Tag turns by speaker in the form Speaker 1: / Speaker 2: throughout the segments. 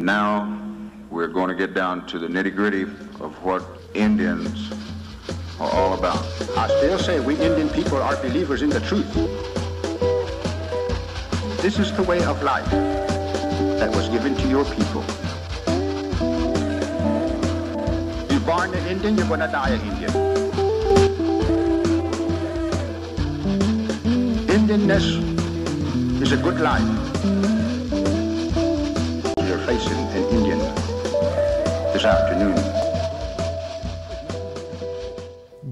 Speaker 1: Now we're going to get down to the nitty gritty of what Indians are all about.
Speaker 2: I still say we Indian people are believers in the truth. This is the way of life that was given to your people. You're born an Indian, you're going to die an Indian. Indianness is a good life. You're Indian this afternoon.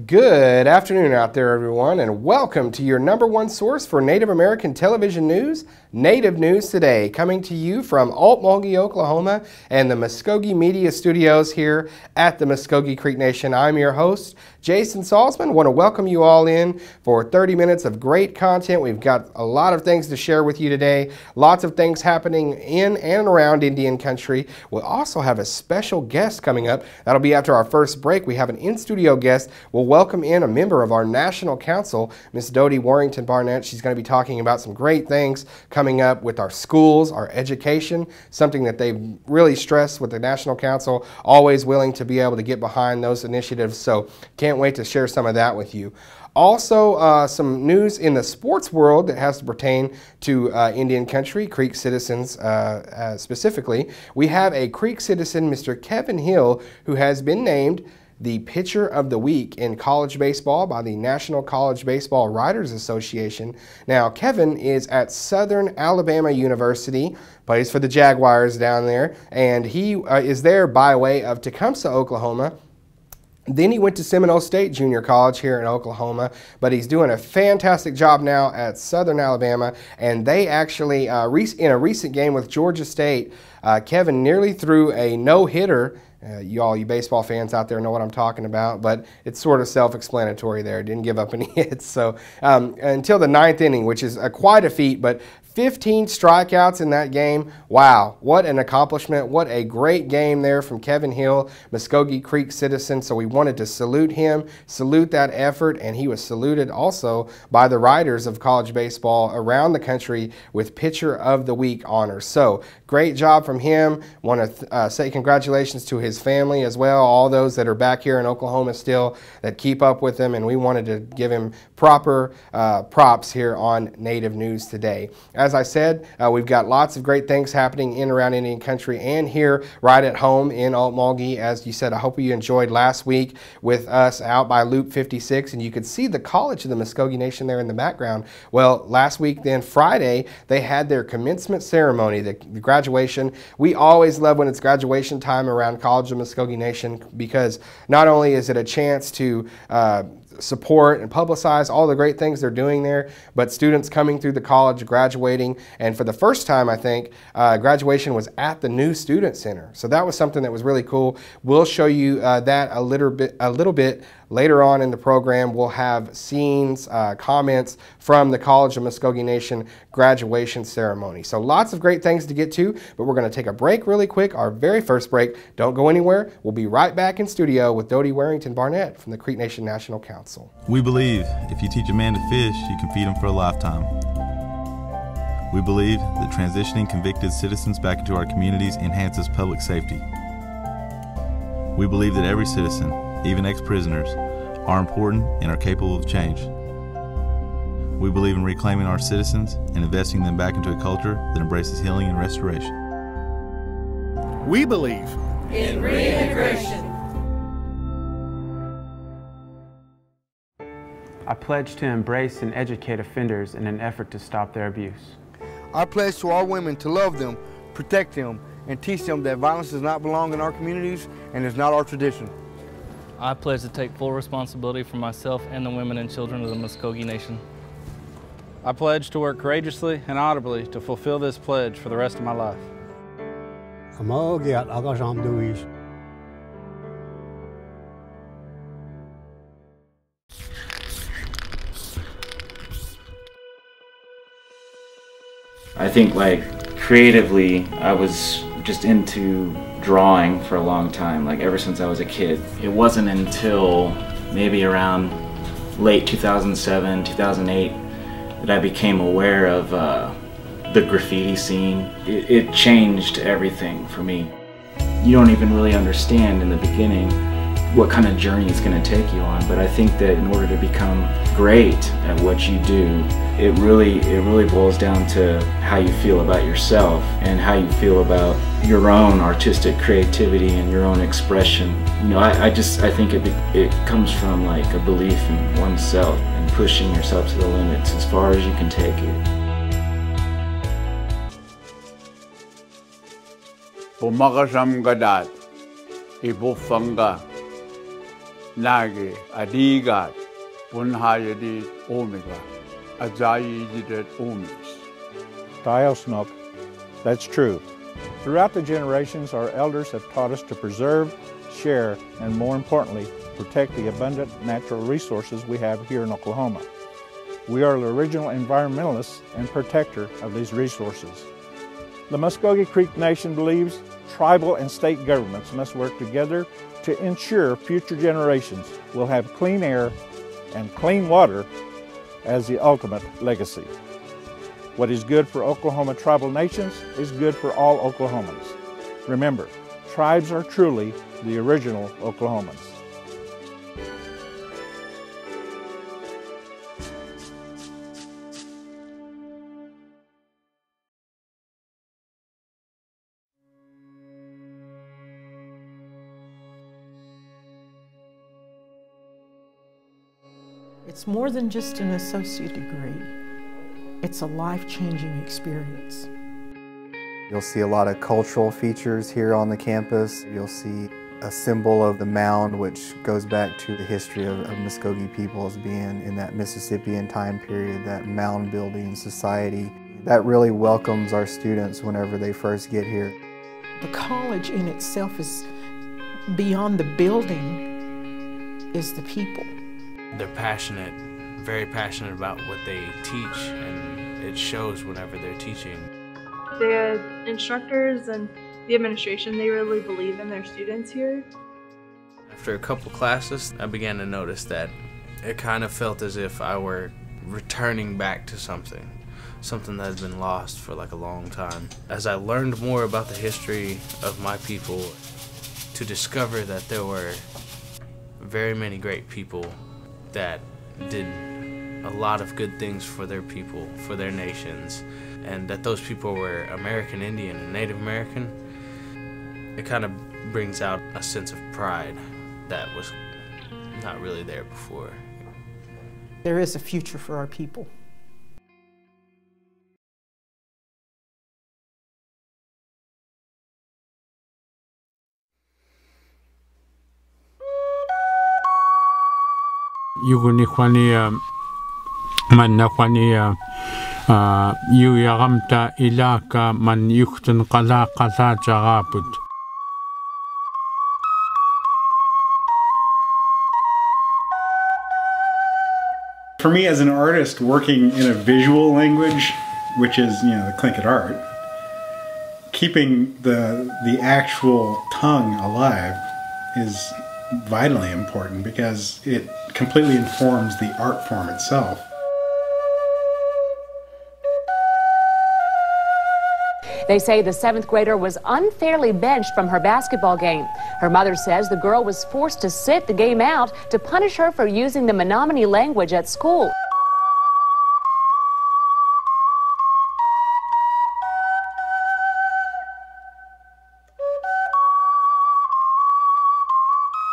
Speaker 3: Good afternoon out there, everyone, and welcome to your number one source for Native American television news, Native News Today, coming to you from Okmulgee, Oklahoma, and the Mvskoke Media Studios here at the Muscogee Creek Nation. I'm your host, Jason Salsman. Want to welcome you all in for 30 minutes of great content. We've got a lot of things to share with you today, lots of things happening in and around Indian country. We'll also have a special guest coming up. That'll be after our first break. We have an in studio guest. We'll welcome in a member of our National Council, Miss Dode Warrington Barnett. She's going to be talking about some great things coming up with our schools, our education, something that they've really stressed with the National Council, always willing to be able to get behind those initiatives. So can't wait to share some of that with you. Also, uh, some news in the sports world that has to pertain to uh, Indian country, Creek citizens uh, uh specifically. We have a Creek citizen, Mr. Kevin Hill, who has been named the Pitcher of the Week in college baseball by the National College Baseball Writers Association. Now, Kevin is at Southern Alabama University, plays for the Jaguars down there, and he uh, is there by way of Tecumseh, Oklahoma. Then he went to Seminole State Junior College here in Oklahoma, but he's doing a fantastic job now at Southern Alabama. And they actually, uh, in a recent game with Georgia State, uh, Kevin nearly threw a no hitter uh, you all you baseball fans out there know what I'm talking about, but it's sort of self-explanatory there. Didn't give up any hits. So um, until the ninth inning, which is a, quite a feat, but 15 strikeouts in that game. Wow, what an accomplishment. What a great game there from Kevin Hill, Muscogee Creek citizen. So we wanted to salute him, salute that effort, and he was saluted also by the writers of college baseball around the country with Pitcher of the Week honors. So great job from him. Want to uh, say congratulations to his family as well, all those that are back here in Oklahoma still that keep up with him, and we wanted to give him proper uh, props here on Native News today. As I said, uh, we've got lots of great things happening in around Indian country and here right at home in Okmulgee. As you said, I hope you enjoyed last week with us out by Loop 56 and you could see the College of the Muscogee Nation there in the background. Well, last week then, Friday, they had their commencement ceremony, the, the graduation. We always love when it's graduation time around College of Muscogee Nation because not only is it a chance to uh, support and publicize all the great things they're doing there, but students coming through the college, graduating, and for the first time, I think, uh, graduation was at the new Student Center. So that was something that was really cool. We'll show you uh, that a little bit, a little bit Later on in the program, we'll have scenes, uh, comments from the College of Muscogee Nation graduation ceremony. So lots of great things to get to, but we're going to take a break really quick, our very first break. Don't go anywhere. We'll be right back in studio with Dode Warrington Barnett from the Creek Nation National Council.
Speaker 4: We believe if you teach a man to fish, you can feed him for a lifetime. We believe that transitioning convicted citizens back into our communities enhances public safety. We believe that every citizen, even ex prisoners, are important and are capable of change. We believe in reclaiming our citizens and investing them back into a culture that embraces healing and restoration.
Speaker 5: We believe
Speaker 6: in reintegration.
Speaker 7: I pledge to embrace and educate offenders in an effort to stop their abuse.
Speaker 8: I pledge to all women to love them, protect them, and teach them that violence does not belong in our communities and is not our tradition.
Speaker 9: I pledge to take full responsibility for myself and the women and children of the Muscogee Nation.
Speaker 10: I pledge to work courageously and audibly to fulfill this pledge for the rest of my life.
Speaker 11: I think like creatively I was just into drawing for a long time, like ever since I was a kid. It wasn't until maybe around late 2007, 2008 that I became aware of uh, the graffiti scene. It, it changed everything for me. You don't even really understand in the beginning what kind of journey it's going to take you on. But I think that in order to become great at what you do, it really it really boils down to how you feel about yourself and how you feel about your own artistic creativity and your own expression. You know, I, I just I think it it comes from like a belief in oneself and pushing yourself to the limits as far as you can take it.
Speaker 12: Pumakasam gadat, ibufanga, nage, omega, omis.
Speaker 13: Diosnuk, that's true. Throughout the generations, our elders have taught us to preserve, share, and more importantly, protect the abundant natural resources we have here in Oklahoma. We are the original environmentalists and protector of these resources. The Muscogee Creek Nation believes tribal and state governments must work together to ensure future generations will have clean air and clean water as the ultimate legacy. What is good for Oklahoma tribal nations is good for all Oklahomans. Remember, tribes are truly the original Oklahomans.
Speaker 14: It's more than just an associate degree. It's a life-changing experience.
Speaker 15: You'll see a lot of cultural features here on the campus. You'll see a symbol of the mound which goes back to the history of, of Muscogee people as being in that Mississippian time period, that mound building society. That really welcomes our students whenever they first get here.
Speaker 14: The college in itself is beyond the building is the people.
Speaker 16: They're passionate, very passionate about what they teach, and it shows whenever they're teaching.
Speaker 17: The instructors and the administration, they really believe in their students here.
Speaker 16: After a couple classes, I began to notice that it kind of felt as if I were returning back to something, something that had been lost for like a long time. As I learned more about the history of my people, to discover that there were very many great people that did a lot of good things for their people, for their nations, and that those people were American Indian and Native American, it kind of brings out a sense of pride that was not really there before.
Speaker 14: There is a future for our people.
Speaker 12: man qala
Speaker 5: For me as an artist working in a visual language, which is, you know, the Tlingit art, keeping the the actual tongue alive is vitally important because it completely informs the art form itself.
Speaker 18: They say the seventh grader was unfairly benched from her basketball game. Her mother says the girl was forced to sit the game out to punish her for using the Menominee language at school.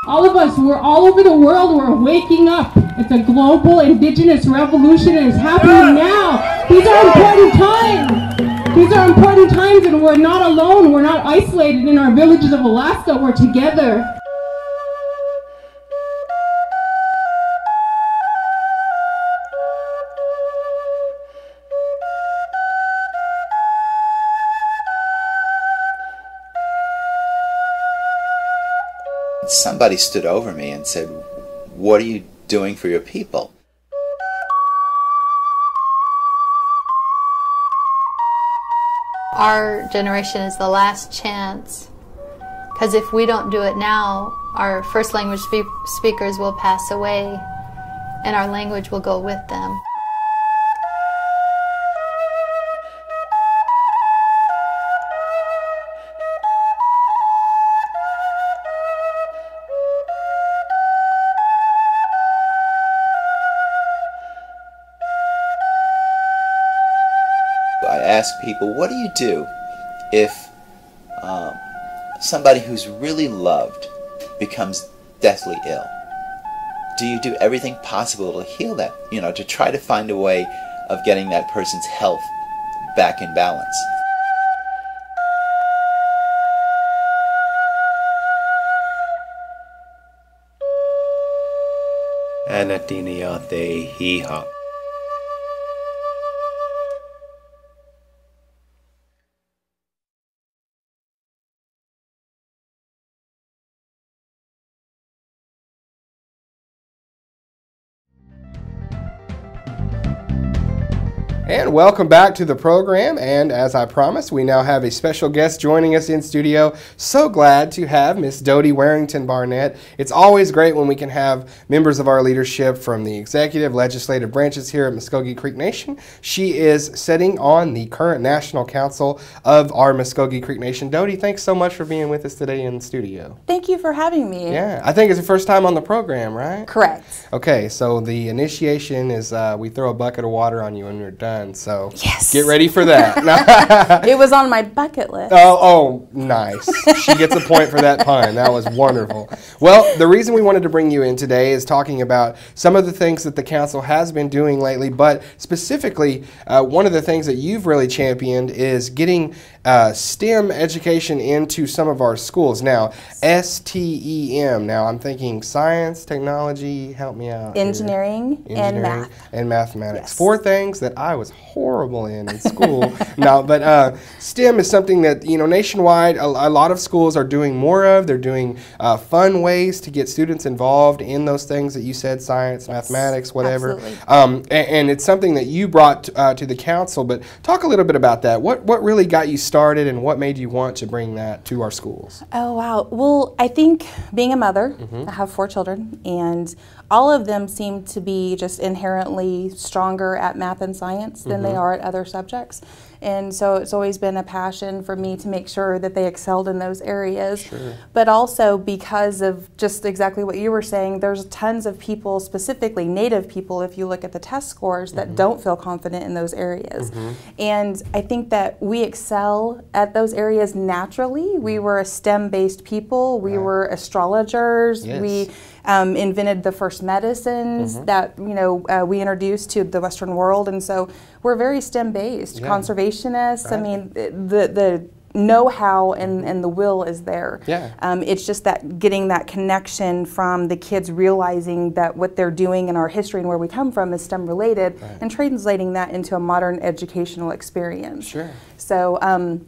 Speaker 19: All of us, we're all over the world, we're waking up. It's a global indigenous revolution and it's happening now. These are important times. These are important times and we're not alone. We're not isolated in our villages of Alaska. We're together.
Speaker 20: Somebody stood over me and said, What are you doing for your people?
Speaker 21: Our generation is the last chance because if we don't do it now, our first language spe- speakers will pass away and our language will go with them.
Speaker 20: Ask people, what do you do if um, somebody who's really loved becomes deathly ill? Do you do everything possible to heal that? You know, to try to find a way of getting that person's health back in balance.
Speaker 22: Anatiniate hiha.
Speaker 3: And welcome back to the program. And as I promised, we now have a special guest joining us in studio. So glad to have Miss Dode Warrington Barnett. It's always great when we can have members of our leadership from the executive, legislative branches here at Muscogee Creek Nation. She is sitting on the current National Council of our Muscogee Creek Nation. Dode, thanks so much for being with us today in the studio.
Speaker 23: Thank you for having me.
Speaker 3: Yeah, I think it's the first time on the program, right?
Speaker 23: Correct.
Speaker 3: Okay, so the initiation is uh, we throw a bucket of water on you when you're done. So
Speaker 23: yes.
Speaker 3: get ready for that.
Speaker 23: it was on my bucket list.
Speaker 3: Oh, oh, nice. she gets a point for that pun. That was wonderful. Well, the reason we wanted to bring you in today is talking about some of the things that the council has been doing lately, but specifically, uh, one of the things that you've really championed is getting uh, STEM education into some of our schools. Now, STEM. Now, I'm thinking science, technology. Help me out.
Speaker 23: Engineering,
Speaker 3: Engineering
Speaker 23: and math
Speaker 3: and mathematics. Yes. Four things that I was horrible in in school. no, but uh, STEM is something that you know nationwide. A, a, lot of schools are doing more of. They're doing uh, fun ways to get students involved in those things that you said: science, yes, mathematics, whatever. Um, and, and, it's something that you brought uh, to the council. But talk a little bit about that. What what really got you started, and what made you want to bring that to our schools?
Speaker 23: Oh wow. Well, I think being a mother, mm-hmm. I have four children, and all of them seem to be just inherently stronger at math and science than mm-hmm. they are at other subjects. And so it's always been a passion for me to make sure that they excelled in those areas. Sure. But also because of just exactly what you were saying, there's tons of people, specifically Native people, if you look at the test scores, that mm-hmm. don't feel confident in those areas. Mm-hmm. And I think that we excel at those areas naturally. We mm-hmm. were a STEM based people, we right. were astrologers, yes. we um, invented the first medicines mm-hmm. that you know uh, we introduced to the Western world, and so we're very STEM based, yeah. conservationists. Right. I mean, the the know-how and, and the will is there.
Speaker 3: Yeah.
Speaker 23: Um, it's just that getting that connection from the kids realizing that what they're doing in our history and where we come from is STEM related, right. and translating that into a modern educational experience.
Speaker 3: Sure.
Speaker 23: So. Um,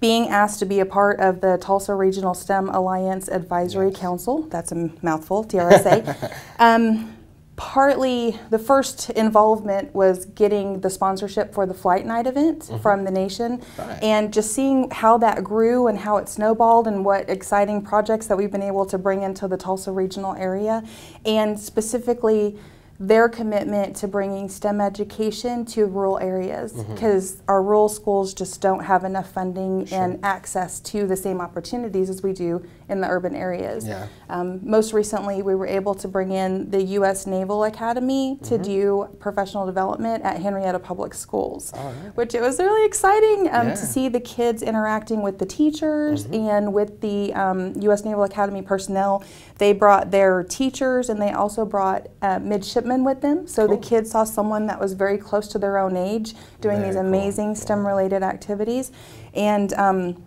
Speaker 23: being asked to be a part of the Tulsa Regional STEM Alliance Advisory yes. Council. That's a mouthful, TRSA. um, partly, the first involvement was getting the sponsorship for the Flight Night event mm -hmm. from the nation right. and just seeing how that grew and how it snowballed and what exciting projects that we've been able to bring into the Tulsa regional area. And specifically, their commitment to bringing STEM education to rural areas because mm-hmm. our rural schools just don't have enough funding sure. and access to the same opportunities as we do in the urban areas.
Speaker 3: Yeah.
Speaker 23: Um, most recently, we were able to bring in the U.S. Naval Academy to mm-hmm. do professional development at Henrietta Public Schools, right. which it was really exciting um, yeah. to see the kids interacting with the teachers mm-hmm. and with the um, U.S. Naval Academy personnel. They brought their teachers and they also brought uh, midshipmen with them, so cool. the kids saw someone that was very close to their own age doing very these amazing cool. STEM-related activities, and um,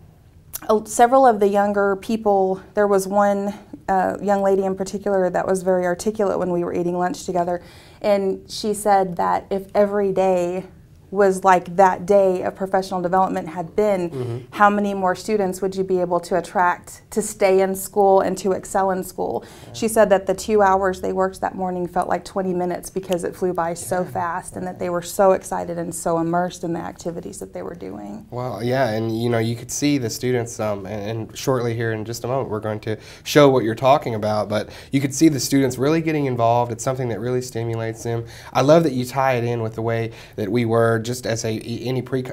Speaker 23: several of the younger people, there was one uh, young lady in particular that was very articulate when we were eating lunch together, and she said that if every day was like that day of professional development had been, mm-hmm. how many more students would you be able to attract to stay in school and to excel in school? Yeah. She said that the two hours they worked that morning felt like 20 minutes because it flew by yeah. so fast and that they were so excited and so immersed in the activities that they were doing.
Speaker 3: Well, yeah, and you know, you could see the students, um, and, and shortly here in just a moment, we're going to show what you're talking about, but you could see the students really getting involved. It's something that really stimulates them. I love that you tie it in with the way that we were just as a any pre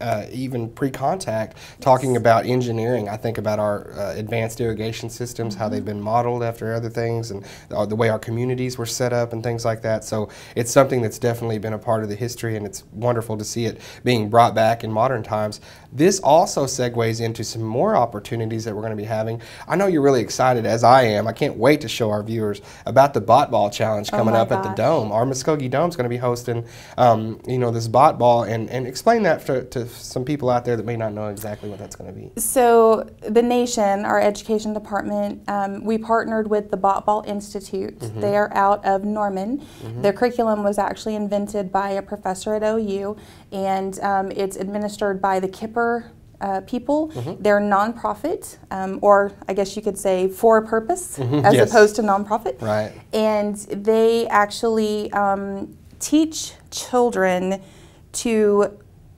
Speaker 3: uh, even pre-contact, talking about engineering. I think about our uh, advanced irrigation systems, how they've been modeled after other things, and uh, the way our communities were set up and things like that. So it's something that's definitely been a part of the history, and it's wonderful to see it being brought back in modern times. This also segues into some more opportunities that we're going to be having. I know you're really excited, as I am. I can't wait to show our viewers about the Botball Challenge
Speaker 23: Oh
Speaker 3: coming
Speaker 23: my
Speaker 3: up at the. Dome. Our Muskogee Dome is going to be hosting, um, you know, this Botball, and, and explain that to, to some people out there that may not know exactly what that's going to be.
Speaker 23: So the nation, our education department, um, we partnered with the Botball Institute.
Speaker 3: Mhm.
Speaker 23: They are out of Norman.
Speaker 3: Mhm.
Speaker 23: Their curriculum was actually invented by a professor at OU, and um, it's administered by the KIPR. Uh, people,
Speaker 3: Mhm.
Speaker 23: they're nonprofit, um, or I guess you could say for a purpose,
Speaker 3: Mhm,
Speaker 23: as
Speaker 3: yes.
Speaker 23: opposed to nonprofit.
Speaker 3: Right.
Speaker 23: And they actually um, teach children to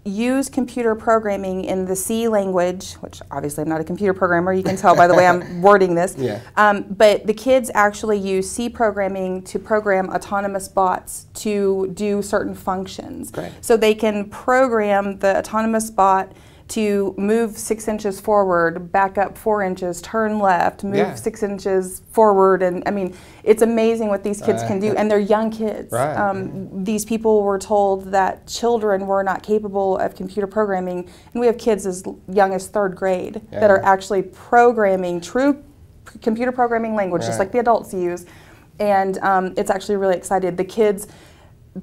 Speaker 23: use computer programming in the C language, which obviously I'm not a computer programmer, you can tell by the way I'm wording this.
Speaker 3: Yeah.
Speaker 23: Um, but the kids actually use C programming to program autonomous bots to do certain functions.
Speaker 3: Great.
Speaker 23: So they can program the autonomous bot to move six inches forward, back up four inches, turn left, move
Speaker 3: Yeah.
Speaker 23: six inches forward, and I mean, it's amazing what these kids
Speaker 3: Right.
Speaker 23: can do, and they're young kids.
Speaker 3: Right.
Speaker 23: Um, these people were told that children were not capable of computer programming, and we have kids as young as third grade that are actually programming true computer programming language, just like the adults use, and um, it's actually really excited. The kids.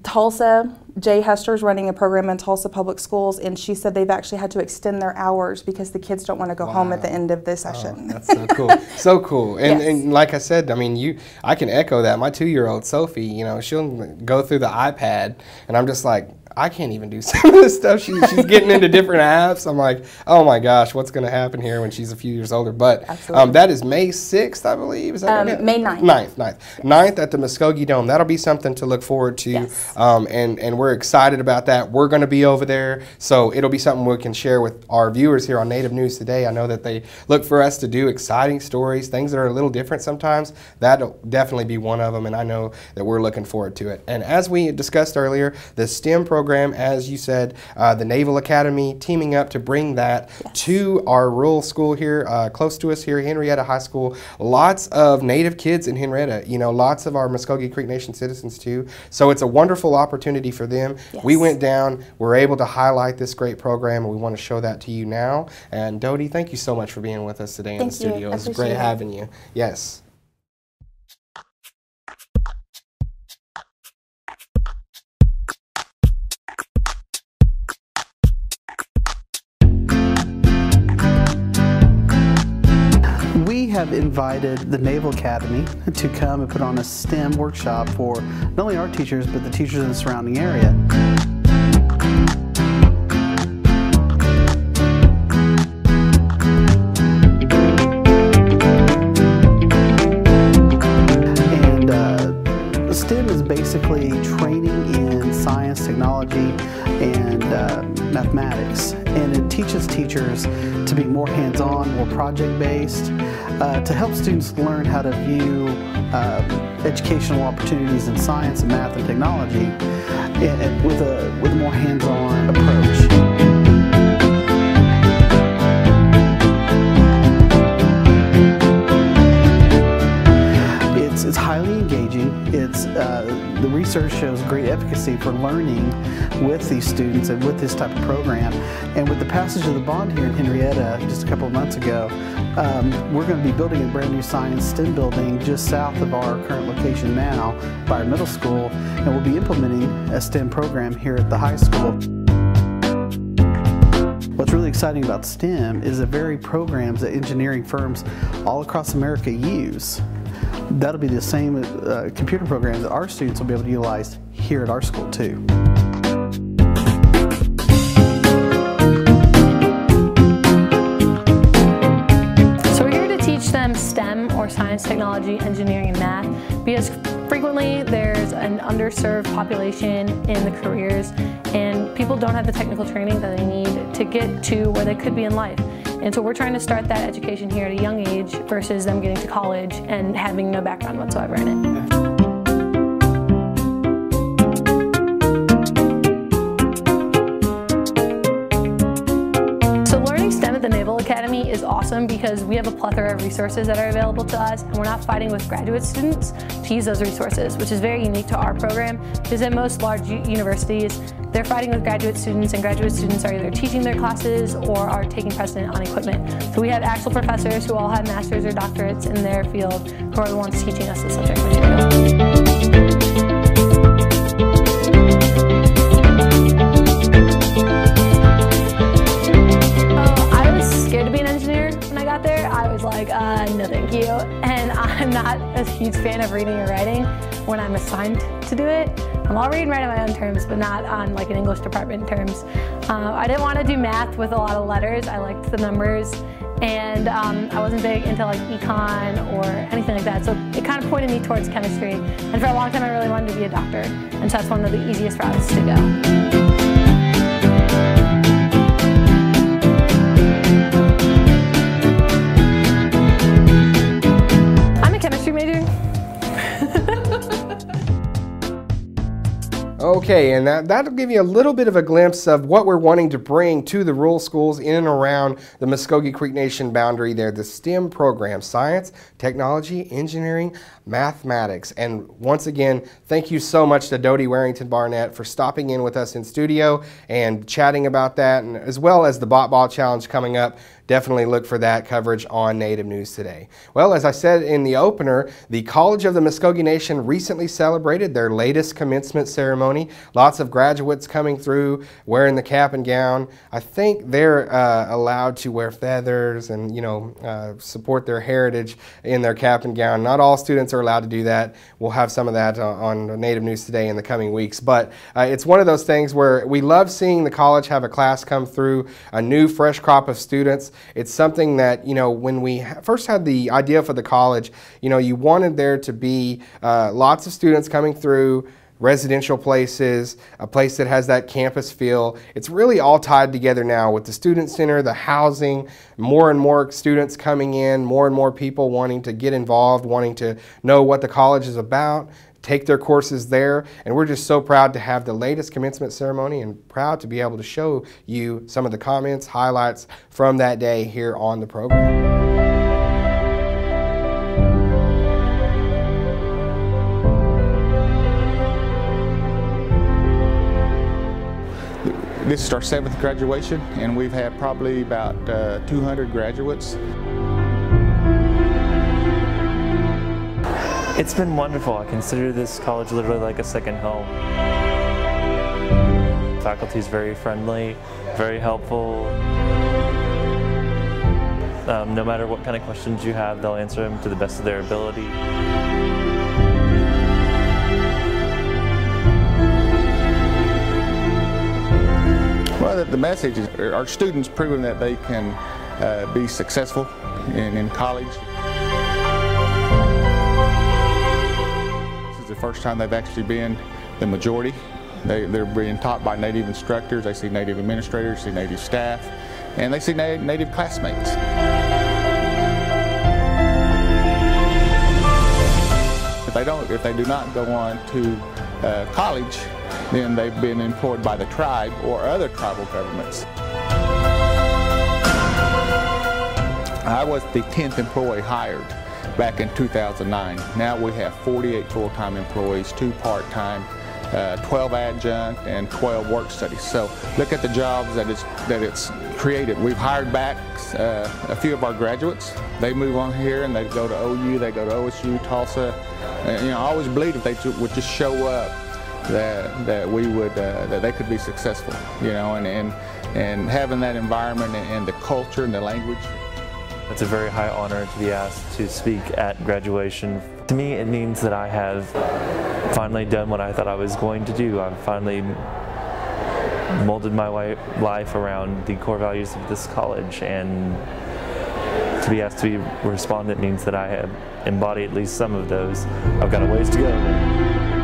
Speaker 23: Tulsa, Jay Hester's running a program in Tulsa Public Schools, and she said they've actually had to extend their hours because the kids don't want to go home at the end of the session.
Speaker 3: Oh, that's so cool. so cool. And,
Speaker 23: Yes.
Speaker 3: and like I said, I mean, you, I can echo that. My two-year-old Sophie, you know, she'll go through the iPad, and I'm just like, I can't even do some of this stuff. She, she's getting into different apps. I'm like, oh my gosh, what's going to happen here when she's a few years older? But um, that is May 6th, I believe. Is that
Speaker 23: Um? May 9th.
Speaker 3: 9th, 9th. 9th at the Muskogee Dome. That'll be something to look forward to. Um, and, and we're excited about that. We're going to be over there. So it'll be something we can share with our viewers here on Native News Today. I know that they look for us to do exciting stories, things that are a little different sometimes. That'll definitely be one of them. And I know that we're looking forward to it. And as we discussed earlier, the STEM program, as you said, uh, the Naval Academy teaming up to bring that to our rural school here, uh, close to us here, Henrietta High School. Lots of Native kids in Henrietta, you know, lots of our Muscogee Creek Nation citizens too. So it's a wonderful opportunity for them. We went down, we're able to highlight this great program, and we want to show that to you now. And Dode, thank you so much for being with us today in the
Speaker 23: you.
Speaker 3: studio.
Speaker 23: I
Speaker 3: It's
Speaker 23: appreciate
Speaker 3: great
Speaker 23: it.
Speaker 3: having you. Yes.
Speaker 22: Have invited the Naval Academy to come and put on a STEM workshop for not only our teachers, but the teachers in the surrounding area. Project-based, uh, to help students learn how to view uh, educational opportunities in science and math and technology with, a, with a more hands-on approach. Research shows great efficacy for learning with these students and with this type of program. And with the passage of the bond here in Henrietta just a couple of months ago, um, we're going to be building a brand new science STEM building just south of our current location now by our middle school, and we'll be implementing a STEM program here at the high school. What's really exciting about STEM is the very programs that engineering firms all across America use. That'll be the same uh, computer program that our students will be able to utilize here at our school too.
Speaker 24: So we're here to teach them STEM or science, technology, engineering, and math because frequently there's an underserved population in the careers and people don't have the technical training that they need to get to where they could be in life. And so we're trying to start that education here at a young age versus them getting to college and having no background whatsoever in it. Awesome because we have a plethora of resources that are available to us and we're not fighting with graduate students to use those resources, which is very unique to our program because at most large universities, they're fighting with graduate students and graduate students are either teaching their classes or are taking precedent on equipment. So we have actual professors who all have masters or doctorates in their field who are the ones teaching us the subject material. Like, uh, no thank you. And I'm not a huge fan of reading or writing when I'm assigned to do it. Um, I'll read and write on my own terms, but not on like an English department terms. Uh, I didn't want to do math with a lot of letters. I liked the numbers and um, I wasn't big into like econ or anything like that. So it kind of pointed me towards chemistry. And for a long time, I really wanted to be a doctor. And so that's one of the easiest routes to go.
Speaker 3: Okay, and that, that'll give you a little bit of a glimpse of what we're wanting to bring to the rural schools in and around the Muscogee Creek Nation boundary there, the STEM program, science, technology, engineering, mathematics. And once again, thank you so much to Dode Warrington Barnett for stopping in with us in studio and chatting about that, and as well as the Botball Challenge coming up definitely look for that coverage on Native News Today. Well, as I said in the opener, the College of the Muscogee Nation recently celebrated their latest commencement ceremony. Lots of graduates coming through wearing the cap and gown. I think they're uh, allowed to wear feathers and, you know, uh, support their heritage in their cap and gown. Not all students are allowed to do that. We'll have some of that uh, on Native News Today in the coming weeks. But uh, it's one of those things where we love seeing the college have a class come through, a new fresh crop of students. It's something that, you know, when we first had the idea for the college, you know, you wanted there to be uh, lots of students coming through residential places, a place that has that campus feel. It's really all tied together now with the student center, the housing, more and more students coming in, more and more people wanting to get involved, wanting to know what the college is about take their courses there. And we're just so proud to have the latest commencement ceremony and proud to be able to show you some of the comments, highlights from that day here on the program.
Speaker 25: This is our seventh graduation, and we've had probably about uh, 200 graduates.
Speaker 26: It's been wonderful. I consider this college literally like a second home. Faculty is very friendly, very helpful. Um, no matter what kind of questions you have, they'll answer them to the best of their ability.
Speaker 25: Well, the message is our students proving that they can uh, be successful in, in college. First time they've actually been the majority. They, they're being taught by Native instructors, they see Native administrators, see Native staff, and they see na Native classmates. If they don't, if they do not go on to uh, college, then they've been employed by the tribe or other tribal governments. I was the 10th employee hired back in 2009. Now we have 48 full-time employees, two part-time, uh, 12 adjunct, and 12 work studies. So look at the jobs that it's, that it's created. We've hired back uh, a few of our graduates. They move on here and they go to OU, they go to OSU, Tulsa. Uh, you know, I always believed if they would just show up that, that we would, uh, that they could be successful, you know, and, and, and having that environment and, and the culture and the language
Speaker 26: it's a very high honor to be asked to speak at graduation. To me, it means that I have finally done what I thought I was going to do. I've finally molded my life around the core values of this college and to be asked to be respondent means that I have embodied at least some of those. I've got a ways to go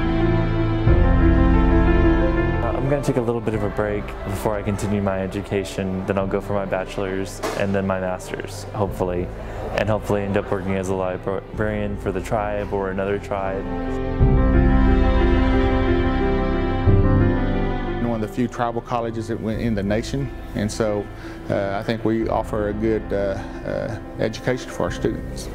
Speaker 26: going to take a little bit of a break before I continue my education. Then I'll go for my bachelor's and then my master's, hopefully. And hopefully end up working as a librarian for the tribe or another tribe.
Speaker 25: One of the few tribal colleges in the nation, and so uh, I think we offer a good uh, uh, education for our students.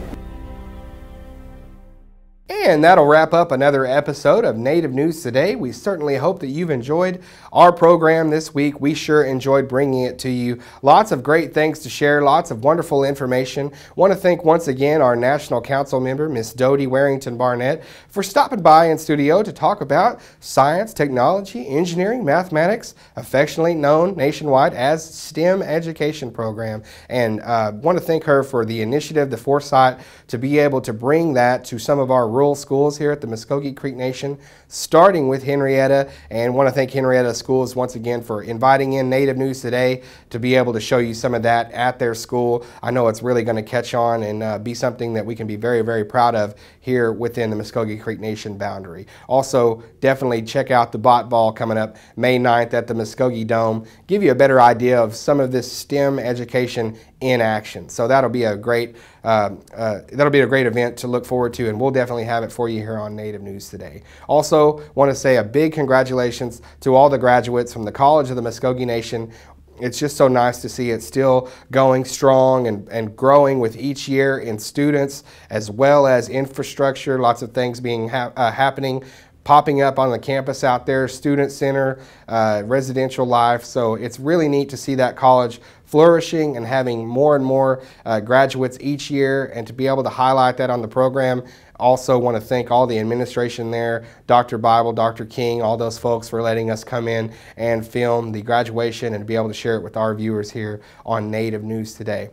Speaker 3: And that'll wrap up another episode of Native News Today. We certainly hope that you've enjoyed our program this week. We sure enjoyed bringing it to you. Lots of great things to share, lots of wonderful information. Want to thank once again our National Council member, Miss Dode Warrington Barnett, for stopping by in studio to talk about science, technology, engineering, mathematics, affectionately known nationwide as STEM education program. And uh, want to thank her for the initiative, the foresight to be able to bring that to some of our rural schools here at the Muscogee Creek Nation, starting with Henrietta. And want to thank Henrietta Schools once again for inviting in Native News today to be able to show you some of that at their school. I know it's really going to catch on and uh, be something that we can be very, very proud of here within the Muscogee Creek Nation boundary. Also, definitely check out the Botball coming up May 9th at the Muskogee Dome. Give you a better idea of some of this STEM education in action. So that'll be a great uh, uh, that'll be a great event to look forward to, and we'll definitely have it for you here on Native News today. Also, want to say a big congratulations to all the graduates from the College of the Muscogee Nation it's just so nice to see it still going strong and, and growing with each year in students as well as infrastructure, lots of things being ha uh, happening popping up on the campus out there, student center, uh, residential life. So it's really neat to see that college flourishing and having more and more uh, graduates each year and to be able to highlight that on the program. Also want to thank all the administration there, Dr. Bible, Dr. King, all those folks for letting us come in and film the graduation and be able to share it with our viewers here on Native News Today.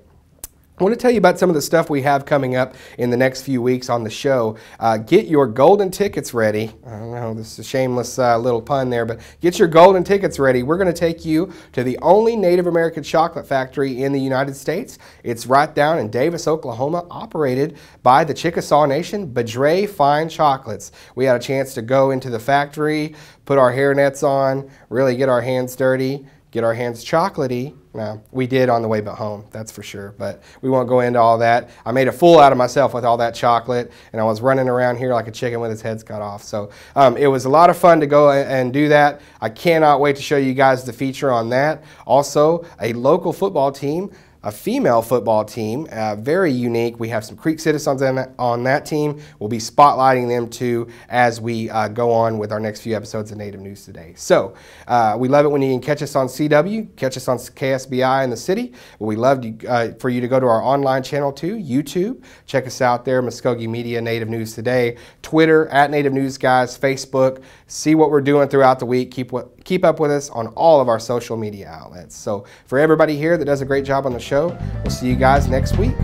Speaker 3: I want to tell you about some of the stuff we have coming up in the next few weeks on the show. Uh, get your golden tickets ready. I don't know, this is a shameless uh, little pun there, but get your golden tickets ready. We're going to take you to the only Native American chocolate factory in the United States. It's right down in Davis, Oklahoma, operated by the Chickasaw Nation, Bedre Fine Chocolates. We had a chance to go into the factory, put our hair nets on, really get our hands dirty, get our hands chocolatey, we did on the way but home, that's for sure. But we won't go into all that. I made a fool out of myself with all that chocolate, and I was running around here like a chicken with its head cut off. So um, it was a lot of fun to go and do that. I cannot wait to show you guys the feature on that. Also, a local football team a female football team, uh, very unique. We have some Creek citizens on that, on that team. We'll be spotlighting them too as we uh, go on with our next few episodes of Native News Today. So uh, we love it when you can catch us on CW, catch us on KSBI in the city. We love to, uh, for you to go to our online channel too, YouTube. Check us out there, Mvskoke Media, Native News Today, Twitter at Native News Guys, Facebook. See what we're doing throughout the week. Keep keep up with us on all of our social media outlets. So for everybody here that does a great job on the show, we'll see you guys next week.